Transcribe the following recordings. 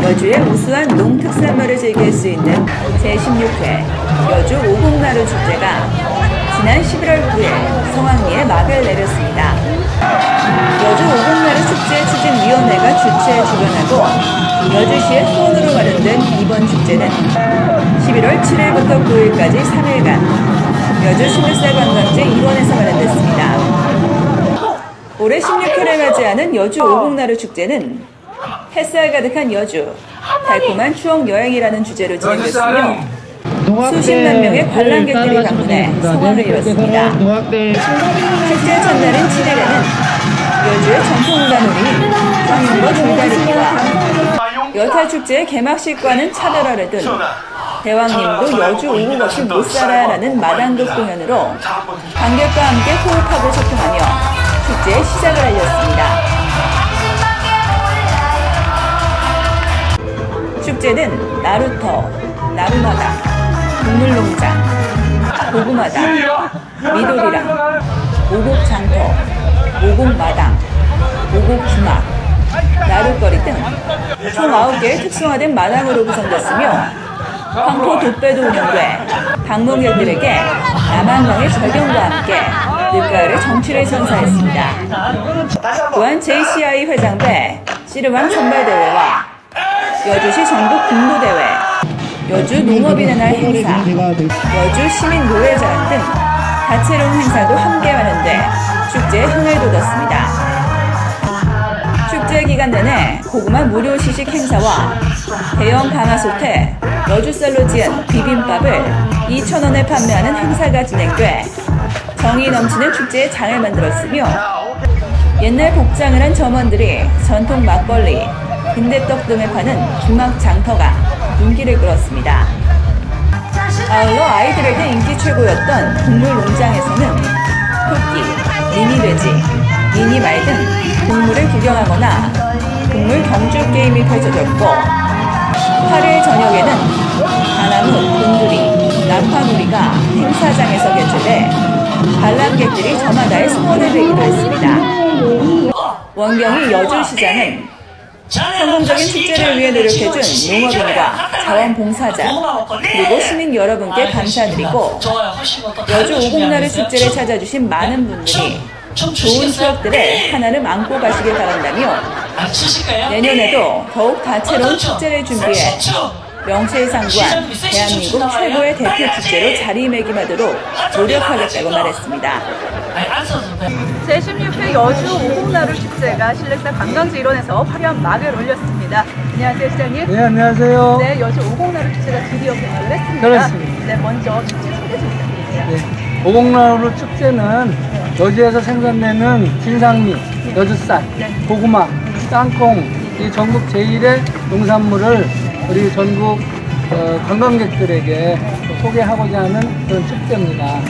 여주의 우수한 농특산물을 즐길 수 있는 제16회 여주 오곡나루 축제가 지난 11월 9일 성황리에 막을 내렸습니다. 여주 오곡나루 축제 추진위원회가 주최 주관하고 여주시의 후원으로 마련된 이번 축제는 11월 7일부터 9일까지 3일간 여주 신물살 관광지 일원에서 마련됐습니다. 올해 16회를 맞이하는 여주 오곡나루 축제는 햇살 가득한 여주, 달콤한 추억 여행이라는 주제로 진행됐으며 수십만 명의 관람객들이 방문해 성화를 이뤘습니다. 축제 첫날인 7일에는 여주의 전통 문화놀이 황인거 줄다리기와 여타축제의 개막식과는 차별화를 둔 대왕님도 여주 오곡 없이 못 살아라는 마당극 공연으로 관객과 함께 호흡하고 소통하며 축제의 시작을 알렸습니다. 축제는 나루터, 나루마당, 동물농장, 고구마당, 미도리랑, 오곡장터, 오곡마당, 오곡주막, 나룻거리 등 총 9개의 특성화된 마당으로 구성됐으며 황포 돛배도 운영돼 방문객들에게 남한강의 절경과 함께 늦가을의 정취를 선사했습니다. 또한 JCI 회장배 씨름왕 선발대회와 여주시 전국 군도대회, 여주 농업인의 날 행사, 여주 시민노래자랑 등 다채로운 행사도 함께 마련돼 축제에 흥을 돋았습니다. 축제 기간 내내 고구마 무료 시식 행사와 대형 가마솥에 여주쌀로 지은 비빔밥을 2,000원에 판매하는 행사가 진행돼 정이 넘치는 축제의 장을 만들었으며 옛날 복장을 한 점원들이 전통 막걸리, 빈대떡 등을 파는 주막 장터가 눈길을 끌었습니다. 아울러 아이들에게 인기 최고였던 동물 농장에서는 토끼, 미니 돼지, 미니 말 등 동물을 구경하거나 동물 경주 게임이 펼쳐졌고 8일 저녁에는 바나무, 곤두리, 나파놀이가 행사장에서 개최돼 관람객들이 저마다의 소원을 빌기도 했습니다. 원경이 여주시장은 성공적인 축제를 위해 노력해준 농업인과 자원봉사자 그리고 시민 여러분께 감사드리고 여주 오곡나루 축제를 찾아주신 많은 분들이 좋은 추억들을 하나를 안고 가시길 바란다며 내년에도 더욱 다채로운 축제를 준비해 명실상부한 대한민국 최고의 대표 축제로 자리매김하도록 노력하겠다고 말했습니다. 제16회 여주 오곡나루 축제가 신렉사 관광지 일원에서 화려한 막을 올렸습니다. 안녕하세요, 시장님. 네, 안녕하세요. 네, 여주 오곡나루 축제가 드디어 개막을 했습니다. 그렇습니다. 네, 먼저 축제 소개 좀 부탁드릴게요. 네. 오곡나루 축제는 여주에서 생산되는 진상미, 여주쌀, 네. 고구마, 땅콩, 이 전국 제1의 농산물을 우리 전국 어, 관광객들에게 소개하고자 하는 그런 축제입니다.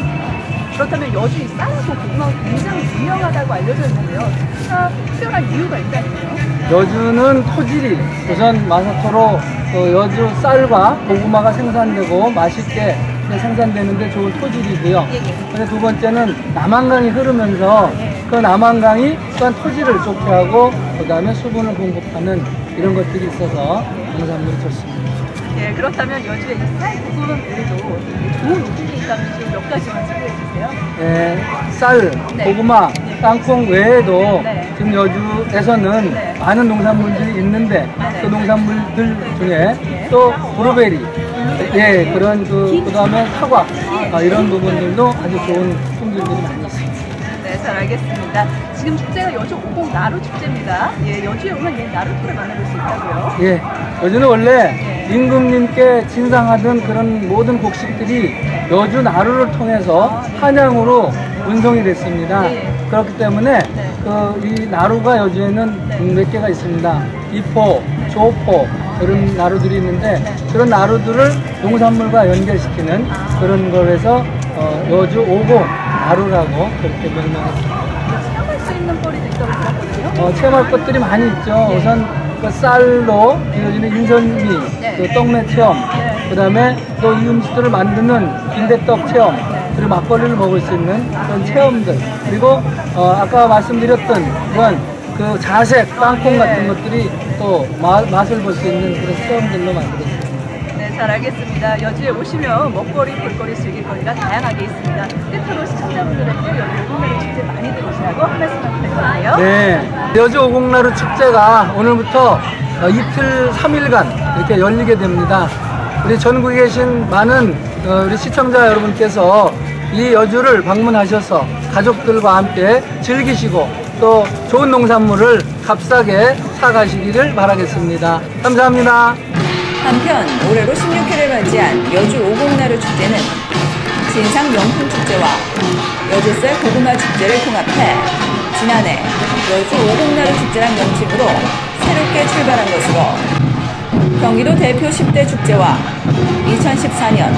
그렇다면 여주 이 쌀하고 고구마가 굉장히 유명하다고 알려져 있는데요. 특히나 특별한 이유가 있다면요? 여주는 토질이 우선 마사토로 어, 여주 쌀과 고구마가 생산되고 맛있게 생산되는데 좋은 토질이고요. 예, 예. 근데 두 번째는 남한강이 흐르면서 그 남한강이 또한 토질을 좋게 하고 그 다음에 수분을 공급하는 이런 것들이 있어서 농산물이 좋습니다. 네, 그렇다면 여주에 이 쌀, 고구마 외에도 좋은 음식이 있다면 지금 몇 가지만 소개해 주세요. 예, 쌀, 네. 고구마, 네. 땅콩 외에도 네. 지금 여주에서는 네. 많은 농산물들이 있는데 네. 그 농산물들 중에 또 브루베리, 예, 그런 그, 그 다음에 사과, 아, 이런 부분들도 아주 좋은 품질들이 많이 있습니다. 네, 잘 알겠습니다. 지금 축제가 여주 오곡 나루 축제입니다. 예, 여주에 오면 옛 나루토를 만나볼 수 있다고요. 예, 여주는 원래 네. 임금님께 진상하던 그런 모든 곡식들이 여주 나루를 통해서 한양으로 운송이 됐습니다. 네. 그렇기 때문에 네. 그이 나루가 여주에는 네. 몇 개가 있습니다. 이포, 조포 그런 나루들이 있는데 네. 그런 나루들을 농산물과 연결시키는 그런 거에서 어, 여주 오곡 나루라고 그렇게 명명했습니다. 체험할 수 있는 거리도 있다고 들었거든요. 어, 체험할 것들이 많이 있죠. 네. 우선 그 쌀로 이루어지는 인선미, 네. 그 떡매 체험, 네. 그 다음에 또 이 음식들을 만드는 빈대떡 체험, 네. 그리고 막걸리를 먹을 수 있는 그런 체험들, 그리고 어, 아까 말씀드렸던 그런 그 자색, 땅콩 네. 같은 것들이 또또 마- 맛을 볼 수 있는 그런 체험들로 만들었습니다. 네, 잘 알겠습니다. 여주에 오시면 먹거리, 볼거리, 즐길 거리가 다양하게 있습니다. 끝으로 시청자분들에게 여주 오곡나루 축제 많이 들어오시라고 한 말씀만 부탁드릴게요. 네, 여주 오곡나루 축제가 오늘부터 어, 이틀 3일간 이렇게 열리게 됩니다. 우리 전국에 계신 많은 어, 우리 시청자 여러분께서 이 여주를 방문하셔서 가족들과 함께 즐기시고 또 좋은 농산물을 값싸게 사가시기를 바라겠습니다. 감사합니다. 한편 올해로 16회를 맞이한 여주 오곡나루 축제는 진상 명품 축제와 여주쌀 고구마 축제를 통합해 지난해 여주 오곡나루 축제란 명칭으로 새롭게 출발한 것으로 경기도 대표 10대 축제와 2014년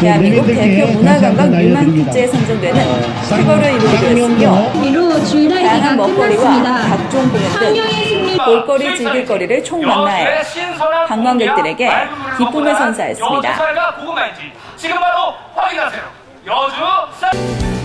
대한민국 대표 문화관광 유망축제에 선정되는 쾌거를 이루게 되었으며 이로 줄다리기가 다양한 먹거리와. 각종 공연 등 볼거리 즐길거리를 총망라해 관광객들에게 기쁨을 선사했습니다. 지금 바로 확인하세요. 여주 쌀.